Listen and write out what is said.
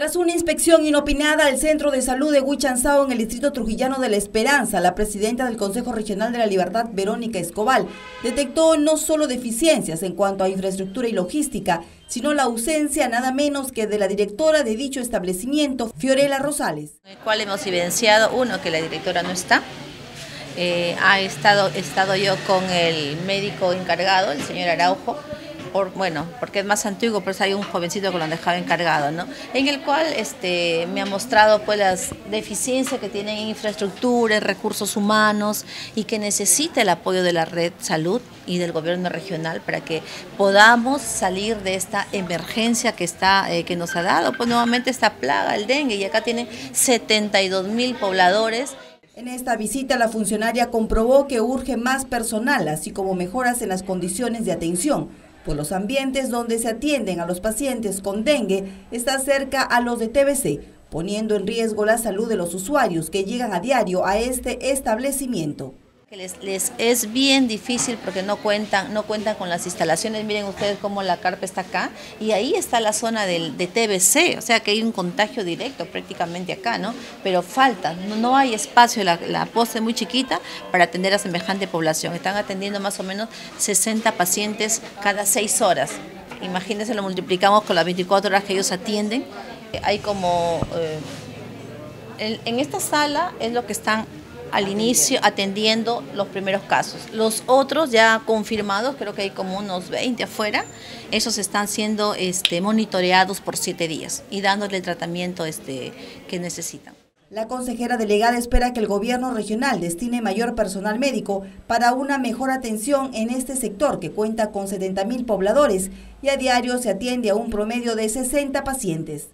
Tras una inspección inopinada al Centro de Salud de Huichanzao en el distrito trujillano de La Esperanza, la presidenta del Consejo Regional de la Libertad, Verónica Escobal, detectó no solo deficiencias en cuanto a infraestructura y logística, sino la ausencia nada menos que de la directora de dicho establecimiento, Fiorella Rosales. En el cual hemos evidenciado, uno, que la directora no está, eh, ha estado, estado yo con el médico encargado, el señor Araujo, bueno, porque es más antiguo, pero hay un jovencito que lo dejado encargado, ¿no? En el cual este, me ha mostrado pues las deficiencias que tienen en infraestructura, en recursos humanos y que necesita el apoyo de la red salud y del gobierno regional para que podamos salir de esta emergencia que, está, eh, que nos ha dado, pues nuevamente esta plaga, el dengue, y acá tienen 72 mil pobladores. En esta visita la funcionaria comprobó que urge más personal, así como mejoras en las condiciones de atención pues los ambientes donde se atienden a los pacientes con dengue está cerca a los de TBC, poniendo en riesgo la salud de los usuarios que llegan a diario a este establecimiento. Les, les, es bien difícil porque no cuentan, no cuentan con las instalaciones. Miren ustedes cómo la carpa está acá y ahí está la zona del, de TBC, o sea que hay un contagio directo prácticamente acá, ¿no? Pero falta, no, hay espacio, la, la es muy chiquita para atender a semejante población. Están atendiendo más o menos 60 pacientes cada 6 horas. Imagínense, lo multiplicamos con las 24 horas que ellos atienden. Hay como... Eh, en esta sala es lo que están al inicio atendiendo los primeros casos. Los otros ya confirmados, creo que hay como unos 20 afuera, esos están siendo este, monitoreados por siete días y dándole el tratamiento este, que necesitan. La consejera delegada espera que el gobierno regional destine mayor personal médico para una mejor atención en este sector que cuenta con 70 mil pobladores y a diario se atiende a un promedio de 60 pacientes.